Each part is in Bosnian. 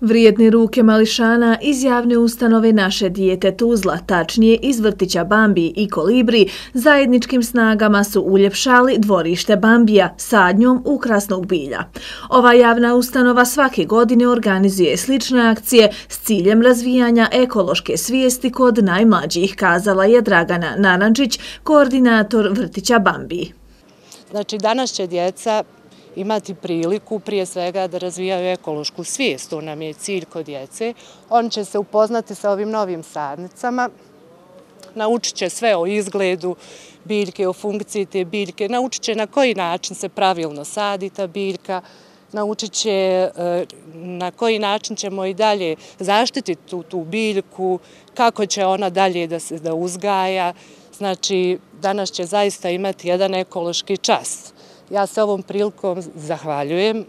Vrijedne ruke mališana iz javne ustanove naše dijete Tuzla, tačnije iz vrtića Bambi i Kolibri, zajedničkim snagama su uljepšali dvorište Bambija sadnjom ukrasnog bilja. Ova javna ustanova svake godine organizuje slične akcije s ciljem razvijanja ekološke svijesti kod najmlađih, kazala je Dragana Narančić, koordinator vrtića Bambi. Znači, danas će djeca imati priliku prije svega da razvijaju ekološku svijest, to nam je cilj kod djece. On će se upoznati sa ovim novim sadnicama, naučit će sve o izgledu biljke, o funkciji te biljke, naučit će na koji način se pravilno sadi ta biljka, naučit će eh, na koji način ćemo i dalje zaštititi tu, tu biljku, kako će ona dalje da se da uzgaja. Znači, danas će zaista imati jedan ekološki čas. Ja se ovom prilikom zahvaljujem.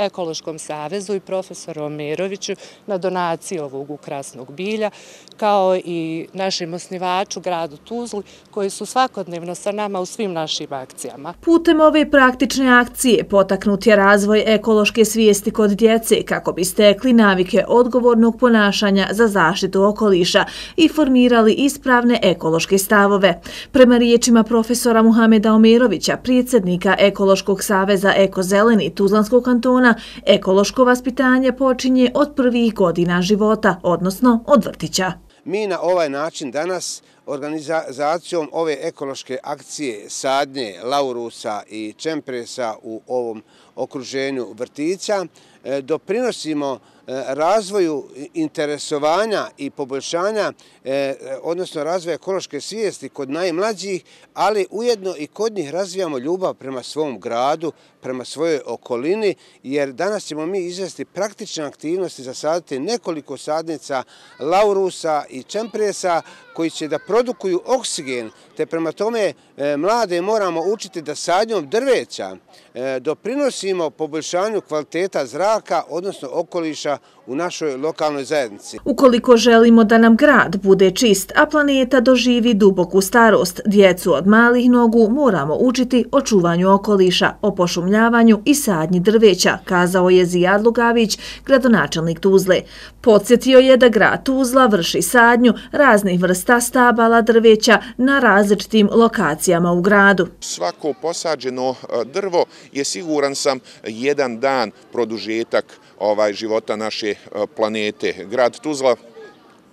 Ekološkom savezu i profesoru Omeroviću na donaciji ovog ukrasnog bilja, kao i našem osnivaču gradu Tuzli, koji su svakodnevno sa nama u svim našim akcijama. Putem ove praktične akcije potaknut je razvoj ekološke svijesti kod djece kako bi stekli navike odgovornog ponašanja za zaštitu okoliša i formirali ispravne ekološke stavove. Prema riječima profesora Muhameda Omerovića, predsjednika Ekološkog saveza Ekozeleni Tuzlanskog kantona, ekološko vaspitanje počinje od prvih godina života, odnosno od vrtića. Mi na ovaj način danas organizacijom ove ekološke akcije sadnje Laurusa i Čempresa u ovom okruženju vrtića e, doprinosimo e, razvoju interesovanja i poboljšanja, e, odnosno razvoja ekološke svijesti kod najmlađih, ali ujedno i kod njih razvijamo ljubav prema svom gradu, prema svojoj okolini, jer danas ćemo mi izvesti praktične aktivnosti za saditi nekoliko sadnica Laurusa i Čempresa koji će da produkuju oksigen, te prema tome e, mlade moramo učiti da sadnjom drveća e, doprinosimo poboljšanju kvaliteta zraka, odnosno okoliša u našoj lokalnoj zajednici. Ukoliko želimo da nam grad bude čist, a planeta doživi duboku starost, djecu od malih nogu moramo učiti o čuvanju okoliša, o pošumljavanju i sadnji drveća, kazao je Zijad Lugavić, gradonačelnik Tuzle. Podsjetio je da grad Tuzla vrši sadnju raznih vrsta stabala drveća na različitim lokacijama u gradu. Svako posađeno e, drvo je siguran sam jedan dan produžetak ovaj života naše e, planete. Grad Tuzla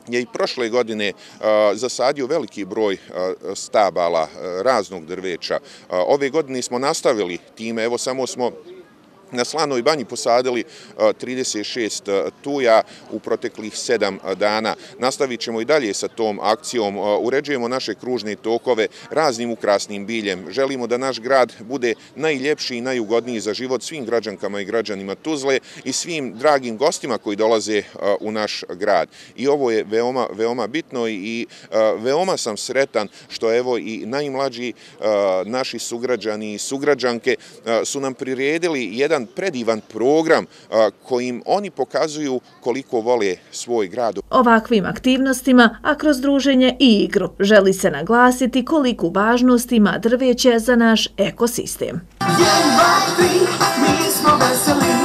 je i prošle godine e, zasadio veliki broj stabala raznog drveća. Ove godine smo nastavili time, evo samo smo na Slanoj banji posadili e, 36 e, tuja u proteklih 7 e, dana. Nastavit ćemo i dalje sa tom akcijom. Uređujemo naše kružne tokove raznim ukrasnim biljem. Želimo da naš grad bude najljepši i najugodniji za život svim građankama i građanima Tuzle i svim dragim gostima koji dolaze u naš grad. I ovo je veoma, veoma bitno i veoma sam sretan što evo i najmlađi naši sugrađani i sugrađanke su nam priredili jedan jedan predivan program kojim oni pokazuju koliko vole svoj grad. Ovakvim aktivnostima, a kroz druženje i igru, želi se naglasiti koliko važnost ima drveće za naš ekosistem. Jedan, dva, tri, mi smo veseli,